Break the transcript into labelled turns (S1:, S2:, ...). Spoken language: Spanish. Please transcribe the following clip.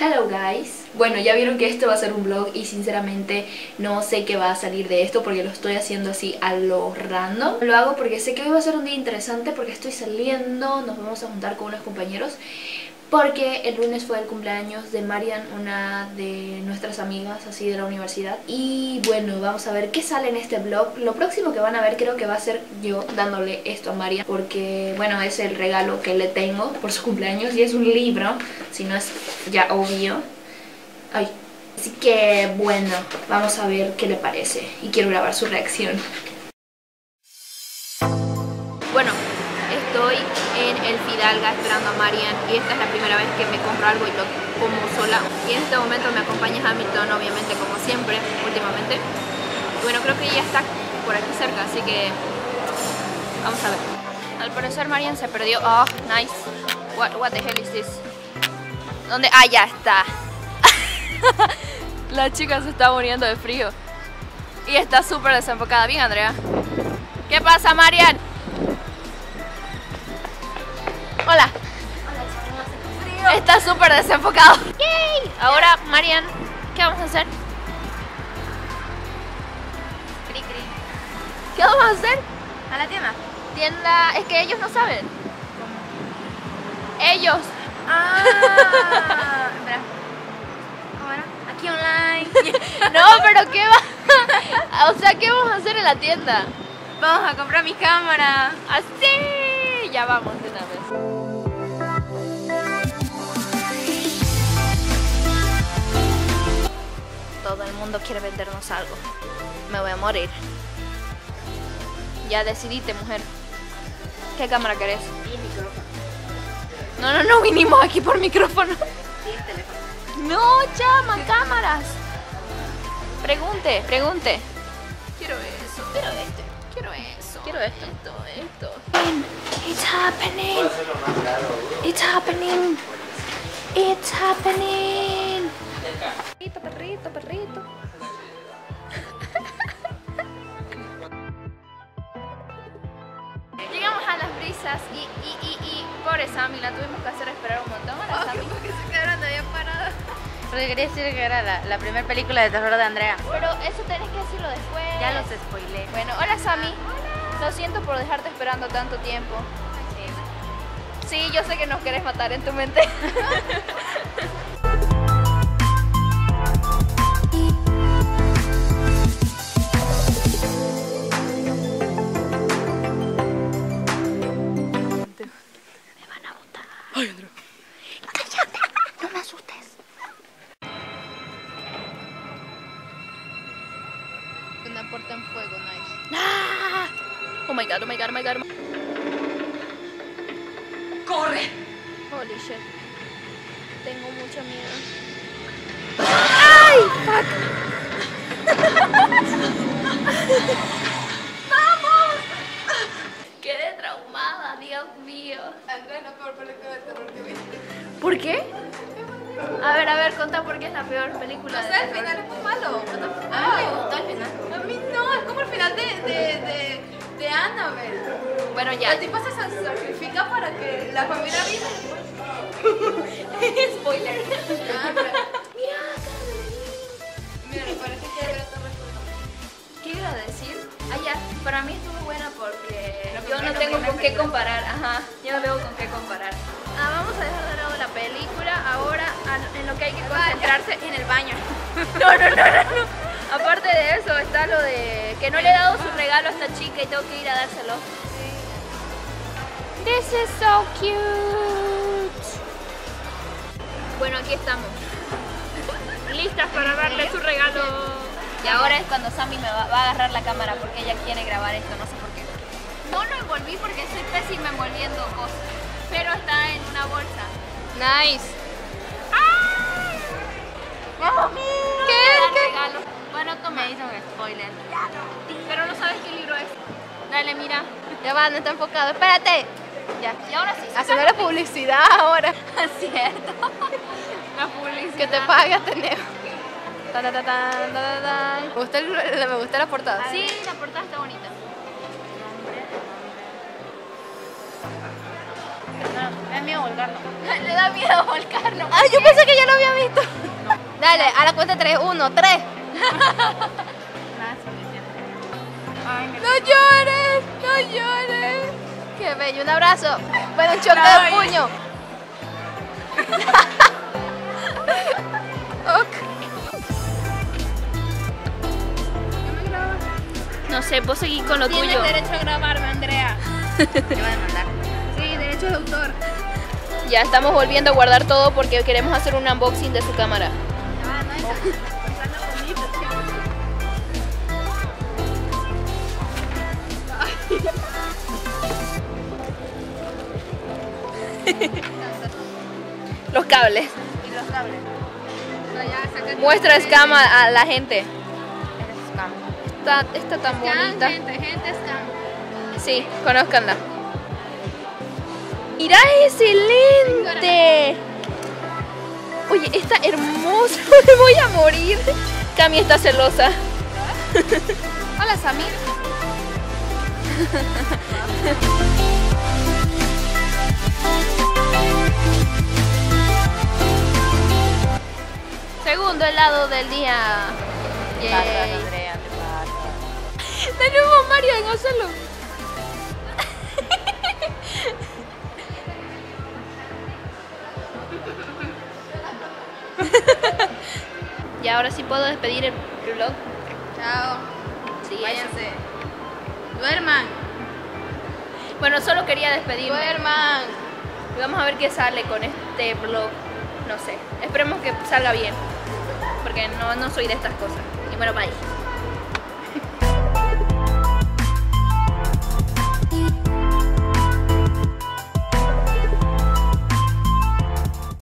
S1: Hello guys, bueno ya vieron que esto va a ser un vlog y sinceramente no sé qué va a salir de esto porque lo estoy haciendo así a lo random. Lo hago porque sé que hoy va a ser un día interesante porque estoy saliendo, nos vamos a juntar con unos compañeros porque el lunes fue el cumpleaños de Marian, una de nuestras amigas así de la universidad. Y bueno, vamos a ver qué sale en este vlog lo próximo que van a ver creo que va a ser yo dándole esto a Marian porque bueno, es el regalo que le tengo por su cumpleaños y es un libro, si no es ya obvio. Ay. así que bueno, vamos a ver qué le parece. Y quiero grabar su reacción. Bueno, estoy en el Fidalga esperando a Marian y esta es la primera vez que me compro algo y lo como sola. Y en este momento me acompaña Hamilton obviamente como siempre últimamente. Bueno creo que ya está por aquí cerca así que vamos a ver. Al parecer Marian se perdió. Oh nice. What, what the hell is this ¿dónde? ah ya está. La chica se está muriendo de frío. Y está súper desenfocada. Bien Andrea. ¿qué pasa Marian? Hola. Hola, Está súper desenfocado. Yay. Ahora, Marian, ¿qué vamos a hacer?
S2: Cri, cri.
S1: ¿Qué vamos a hacer?
S2: A la tienda.
S1: Tienda. Es que ellos no saben. Ellos.
S2: Ah. Espera. ¿Cómo era? Aquí online.
S1: no, pero ¿qué va? o sea, ¿qué vamos a hacer en la tienda?
S2: Vamos a comprar mi cámara.
S1: Así. Ya vamos mundo quiere vendernos algo. Me voy a morir. Ya decidiste, mujer. ¿Qué cámara querés?
S2: Y micrófono.
S1: No, no, no vinimos aquí por micrófono.
S2: Sí, teléfono.
S1: No, llama, cámaras. Pregunte, pregunte.
S2: Quiero eso.
S1: Quiero este. Quiero eso.
S2: Quiero esto.
S1: Esto, esto. It's happening. It's happening. It's happening. Perrito, perrito, perrito. Llegamos a las brisas y, y, y, y pobre Sammy, la tuvimos que hacer esperar un montón. Hola, Sammy.
S2: Porque se quedaron. Porque quería decir que era la, la primera película de terror de Andrea.
S1: Pero eso tenés que decirlo después.
S2: Ya los spoilé.
S1: Bueno, hola Sammy. Lo siento por dejarte esperando tanto tiempo. Sí, yo sé que nos querés matar en tu mente.
S2: Una puerta en fuego, nice.
S1: ¡Ah! Oh my god, oh my god, oh my god. oh my-
S2: ¡Corre!
S1: Holy shit. Tengo mucho miedo. ¡Ay! ¡Vamos! Quedé traumada, Dios mío.
S2: Andrea es la peor película de terror que vi.
S1: ¿Por qué? A ver, a ver, contá por qué es la peor película.
S2: No sé, el final es muy malo. A mí me gustó el final. A mí no, es como el final de, de, de, de Annabelle.
S1: Bueno, ya.
S2: La tipa se sacrifica para que la familia viva.
S1: Spoiler.
S2: Ah,
S1: Mira,
S2: Mira, me parece que estar
S1: ¿Qué iba a decir? Ah, ya, para mí estuvo buena porque yo no tengo con qué comparar, ajá, yo no tengo con qué comparar. En lo que hay que concentrarse en el baño. No, no, no, no, no. Aparte de eso está lo de que no le he dado su regalo a esta chica y tengo que ir a dárselo. This is so cute. Bueno, aquí estamos. Listas para darle su regalo. Y ahora es cuando Sammy me va, va a agarrar la cámara porque ella quiere grabar esto, no sé por qué. No lo envolví porque soy pésima envolviendo cosas. Pero está en una bolsa.
S2: Nice.
S1: ¿Qué?
S2: ¿Qué?
S1: regalo.
S2: Bueno, tú me hizo un spoiler.
S1: Pero no sabes qué libro es. Dale, mira.
S2: Ya va, no está enfocado. Espérate.
S1: Ya. Y ahora sí.
S2: Haciendo la publicidad ahora.
S1: cierto. La publicidad.
S2: Que te pague Ateneo. Ta, ta, ta. Me gusta, el- me gusta la portada.
S1: Sí, la portada está bonita.
S2: Me da miedo volcarlo.
S1: Le da miedo volcarlo.
S2: Ay, yo pensé que ya lo había visto. Dale, a la cuenta de tres. Uno, tres. No llores, no llores. Qué bello, un abrazo. Bueno, un choque de puño.
S1: No sé, vos seguís con lo
S2: Tienes
S1: tuyo.
S2: derecho a grabarme, Andrea. Te va a demandar. Sí, derecho de autor.
S1: Ya estamos volviendo a guardar todo porque queremos hacer un unboxing de su cámara. Los cables.
S2: Y los cables.
S1: Muestra scam a, la gente. Está, está tan bonita.
S2: gente.
S1: Sí, conózcanla. ¡Mira ese lente! Oye, está hermoso. Me voy a morir. Cami está celosa.
S2: Hola, Samir.
S1: Segundo helado del día. Yay.
S2: Andrea,
S1: Mario en hacerlo. Ahora sí puedo despedir el vlog.
S2: Chao.
S1: Sí,
S2: Váyanse. Duerman.
S1: Bueno, solo quería despedirme.
S2: Duerman.
S1: Y Vamos a ver qué sale con este vlog. No sé. Esperemos que salga bien. Porque no, no soy de estas cosas. Y bueno, bye.